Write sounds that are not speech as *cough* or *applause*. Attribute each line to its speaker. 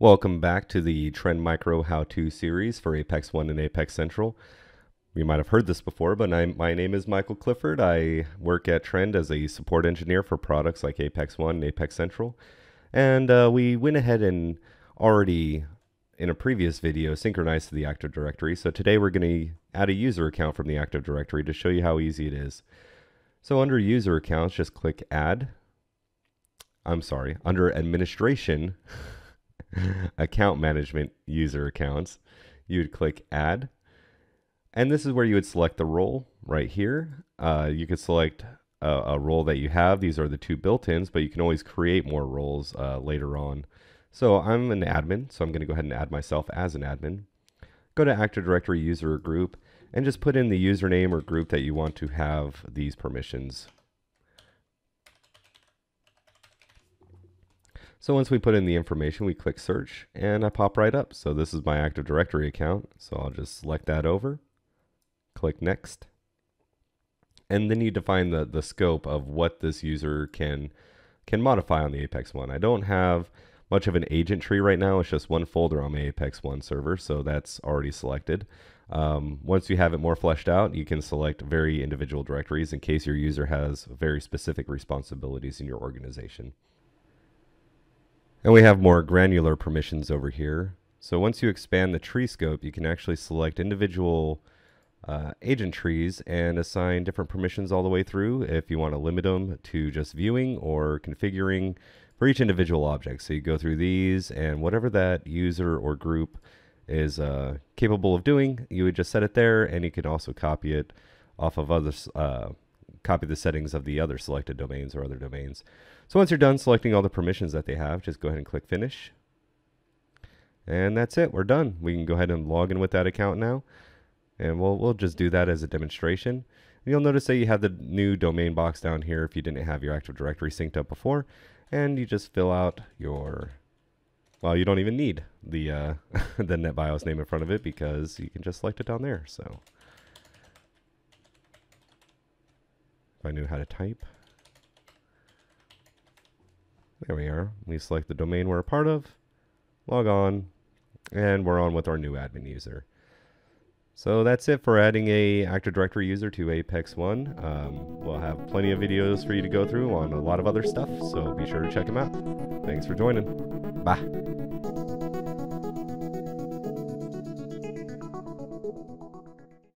Speaker 1: Welcome back to the Trend Micro how-to series for Apex One and Apex Central. You might have heard this before, but I'm, my name is Michael Clifford. I work at Trend as a support engineer for products like Apex One and Apex Central. And uh, we went ahead and already, in a previous video, synchronized to the Active Directory. So today we're going to add a user account from the Active Directory to show you how easy it is. So under User Accounts, just click Add. I'm sorry, under Administration, *laughs* *laughs* account management user accounts, you would click add. And this is where you would select the role right here. Uh, you could select a, a, role that you have. These are the two built-ins, but you can always create more roles uh, later on. So I'm an admin, so I'm going to go ahead and add myself as an admin. Go to Active Directory user group and just put in the username or group that you want to have these permissions So once we put in the information, we click search and I pop right up. So this is my Active Directory account. So I'll just select that over, click next. And then you define the, the scope of what this user can, can modify on the Apex One. I don't have much of an agent tree right now. It's just one folder on my Apex One server. So that's already selected. Um, once you have it more fleshed out, you can select very individual directories in case your user has very specific responsibilities in your organization. And we have more granular permissions over here. So once you expand the tree scope, you can actually select individual uh, agent trees and assign different permissions all the way through if you want to limit them to just viewing or configuring for each individual object. So you go through these and whatever that user or group is uh, capable of doing, you would just set it there and you can also copy it off of other uh, copy the settings of the other selected domains or other domains. So once you're done selecting all the permissions that they have, just go ahead and click finish. And that's it, we're done. We can go ahead and log in with that account now. And we'll, we'll just do that as a demonstration. And you'll notice that you have the new domain box down here if you didn't have your Active Directory synced up before. And you just fill out your, well, you don't even need the, uh, *laughs* the NetBIOS name in front of it because you can just select it down there. So if I knew how to type. There we are. We select the domain we're a part of, log on, and we're on with our new admin user. So that's it for adding a Active Directory user to Apex One. Um, we'll have plenty of videos for you to go through on a lot of other stuff, so be sure to check them out. Thanks for joining. Bye.